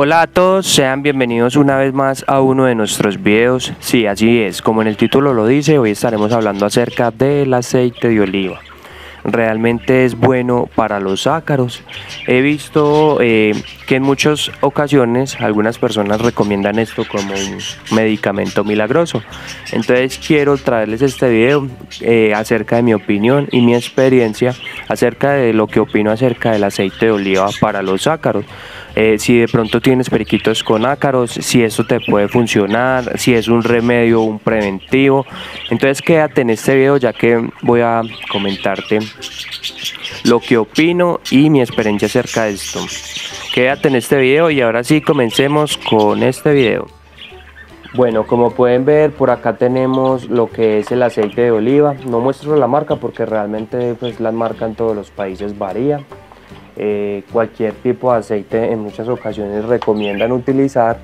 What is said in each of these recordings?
Hola a todos, sean bienvenidos una vez más a uno de nuestros videos. Sí, así es, como en el título lo dice, hoy estaremos hablando acerca del aceite de oliva realmente es bueno para los ácaros. He visto eh, que en muchas ocasiones algunas personas recomiendan esto como un medicamento milagroso. Entonces quiero traerles este video eh, acerca de mi opinión y mi experiencia acerca de lo que opino acerca del aceite de oliva para los ácaros. Eh, si de pronto tienes periquitos con ácaros, si eso te puede funcionar, si es un remedio, un preventivo. Entonces quédate en este video ya que voy a comentarte lo que opino y mi experiencia acerca de esto. Quédate en este video y ahora sí comencemos con este video. Bueno, como pueden ver, por acá tenemos lo que es el aceite de oliva. No muestro la marca porque realmente pues, la marca en todos los países varía. Eh, cualquier tipo de aceite en muchas ocasiones recomiendan utilizar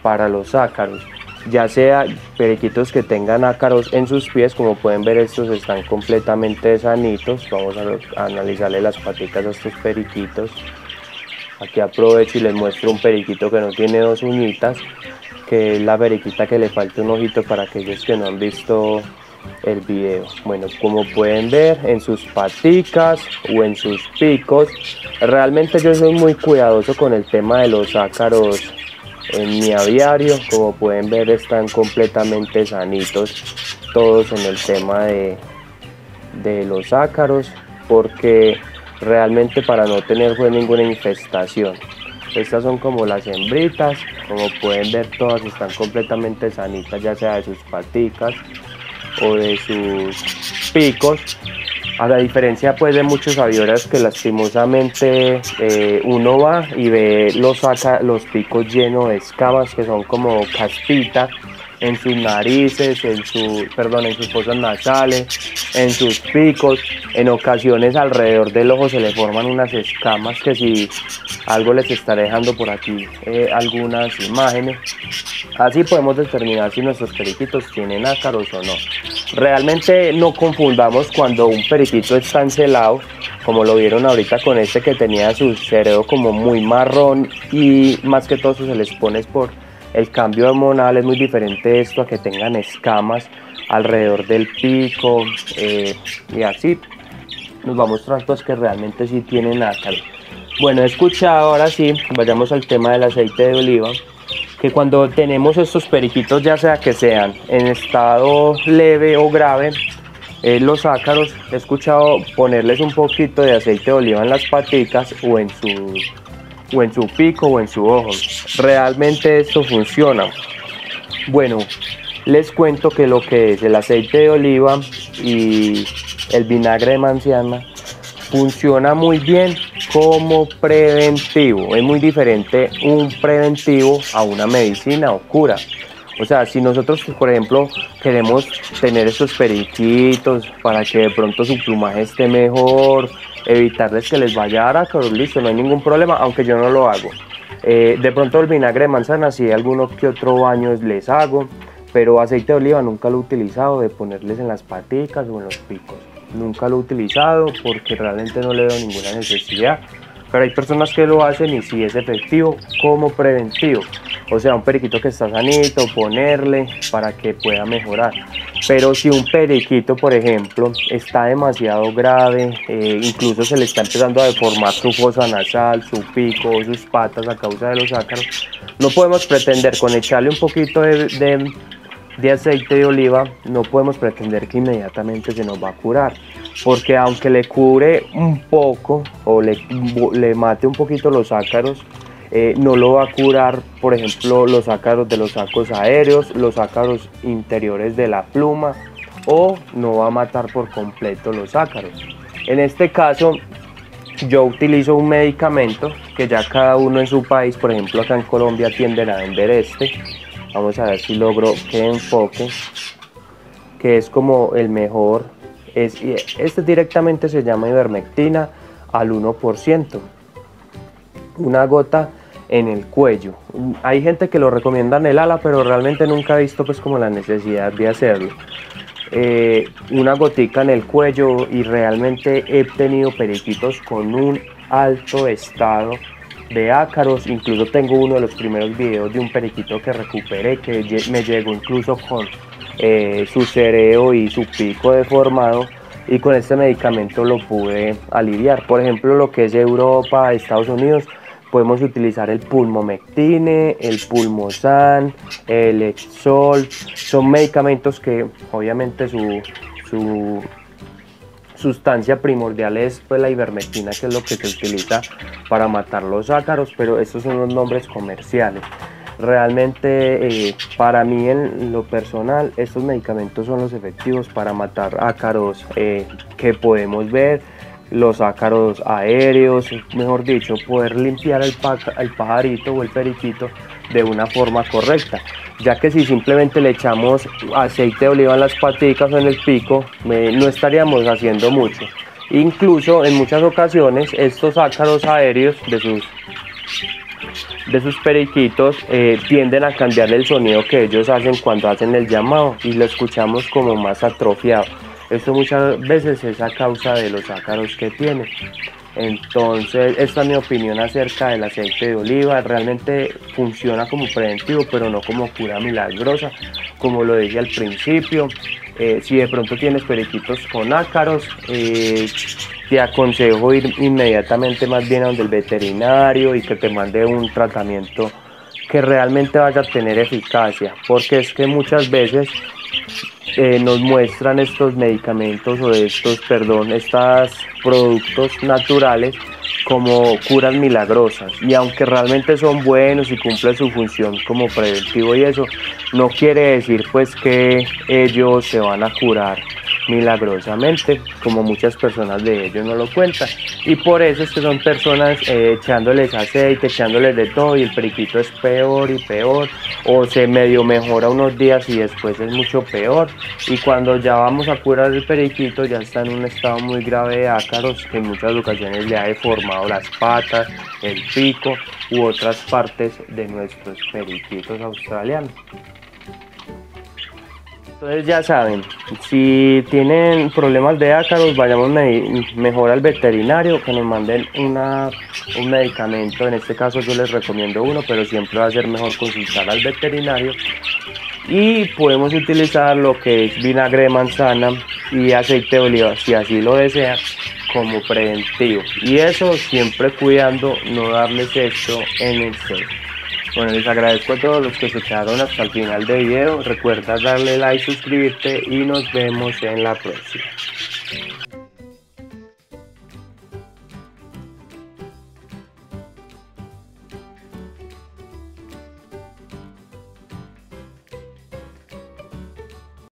para los ácaros ya sea periquitos que tengan ácaros en sus pies como pueden ver estos están completamente sanitos. Vamos a, analizarle las patitas a estos periquitos. Aquí aprovecho y les muestro un periquito que no tiene dos uñitas que es la periquita que le falta un ojito para aquellos que no han visto el video. Bueno, como pueden ver en sus paticas o en sus picos, realmente yo soy muy cuidadoso con el tema de los ácaros en mi aviario. Como pueden ver están completamente sanitos todos en el tema de, de los ácaros porque realmente para no tener pues, ninguna infestación. Estas son como las hembritas, como pueden ver todas están completamente sanitas, ya sea de sus paticas o de sus picos a la diferencia pues de muchos aviones que lastimosamente eh, uno va y ve los, los picos llenos de escamas que son como caspita en sus narices, en su, perdón, en sus fosas nasales, en sus picos. En ocasiones alrededor del ojo se le forman unas escamas que si algo les está dejando por aquí eh, algunas imágenes. Así podemos determinar si nuestros periquitos tienen ácaros o no. Realmente no confundamos cuando un periquito está encelado, como lo vieron ahorita con este que tenía su cerebro como muy marrón y más que todo se les pone por el cambio hormonal es muy diferente esto a que tengan escamas alrededor del pico eh, y así nos va a mostrar pues que realmente sí tienen ácaro. Bueno, he escuchado ahora sí, vayamos al tema del aceite de oliva, que cuando tenemos estos periquitos, ya sea que sean en estado leve o grave, eh, los ácaros, he escuchado ponerles un poquito de aceite de oliva en las paticas o en sus o en su pico o en su ojo. Realmente esto funciona. Bueno, les cuento que lo que es el aceite de oliva y el vinagre de manzana funciona muy bien como preventivo. Es muy diferente un preventivo a una medicina o cura. O sea, si nosotros, por ejemplo, queremos tener esos periquitos para que de pronto su plumaje esté mejor, evitarles que les vaya a ácaros, listo, no hay ningún problema, aunque yo no lo hago. Eh, de pronto el vinagre de manzana, si alguno que otro baño les hago, pero aceite de oliva nunca lo he utilizado de ponerles en las paticas o en los picos. Nunca lo he utilizado porque realmente no le veo ninguna necesidad. Pero hay personas que lo hacen y sí es efectivo como preventivo. O sea, un periquito que está sanito, ponerle para que pueda mejorar. Pero si un periquito, por ejemplo, está demasiado grave, eh, incluso se le está empezando a deformar su fosa nasal, su pico, sus patas a causa de los ácaros, no podemos pretender con echarle un poquito de, de aceite de oliva, no podemos pretender que inmediatamente se nos va a curar. Porque aunque le cure un poco o le, le mate un poquito los ácaros, eh, no lo va a curar, por ejemplo, los ácaros de los sacos aéreos, los ácaros interiores de la pluma o no va a matar por completo los ácaros. En este caso, yo utilizo un medicamento que ya cada uno en su país, por ejemplo acá en Colombia tienden a vender este. Vamos a ver si logro que enfoque, que es como el mejor. Es, este directamente se llama ivermectina al 1% una gota en el cuello. Hay gente que lo recomienda en el ala, pero realmente nunca he visto pues como la necesidad de hacerlo. Eh, una gotica en el cuello y realmente he tenido periquitos con un alto estado de ácaros. Incluso tengo uno de los primeros videos de un periquito que recuperé, que me llegó incluso con eh, su cereo y su pico deformado. Y con este medicamento lo pude aliviar. Por ejemplo, lo que es Europa, Estados Unidos, podemos utilizar el pulmomectine, el pulmosan, el exol. Son medicamentos que obviamente su, su sustancia primordial es pues, la ivermectina, que es lo que se utiliza para matar los ácaros, pero estos son los nombres comerciales. Realmente eh, para mí en lo personal estos medicamentos son los efectivos para matar ácaros eh, que podemos ver, los ácaros aéreos, mejor dicho, poder limpiar el, el pajarito o el periquito de una forma correcta ya que si simplemente le echamos aceite de oliva en las paticas o en el pico, no estaríamos haciendo mucho. Incluso en muchas ocasiones estos ácaros aéreos de sus, de sus periquitos eh, tienden a cambiar el sonido que ellos hacen cuando hacen el llamado y lo escuchamos como más atrofiado. Esto muchas veces es a causa de los ácaros que tiene. Entonces, esta es mi opinión acerca del aceite de oliva. Realmente funciona como preventivo, pero no como cura milagrosa, como lo dije al principio. Eh, si de pronto tienes periquitos con ácaros, eh, te aconsejo ir inmediatamente más bien a donde el veterinario y que te mande un tratamiento que realmente vaya a tener eficacia, porque es que muchas veces eh, nos muestran estos medicamentos o estos, perdón, estos productos naturales como curas milagrosas y aunque realmente son buenos y cumplen su función como preventivo y eso no quiere decir pues que ellos se van a curar milagrosamente, como muchas personas de ellos no lo cuentan. Y por eso es que son personas eh, echándoles aceite, echándoles de todo y el periquito es peor y peor, o se medio mejora unos días y después es mucho peor. Y cuando ya vamos a curar el periquito ya está en un estado muy grave de ácaros que en muchas ocasiones le ha deformado las patas, el pico u otras partes de nuestros periquitos australianos. Entonces ya saben, si tienen problemas de ácaros, vayamos mejor al veterinario, que nos manden un medicamento, en este caso yo les recomiendo uno, pero siempre va a ser mejor consultar al veterinario. Y podemos utilizar lo que es vinagre de manzana y aceite de oliva, si así lo desea, como preventivo. Y eso siempre cuidando no darles esto en el sexo. Bueno, les agradezco a todos los que se quedaron hasta el final del video. Recuerda darle like, suscribirte y nos vemos en la próxima.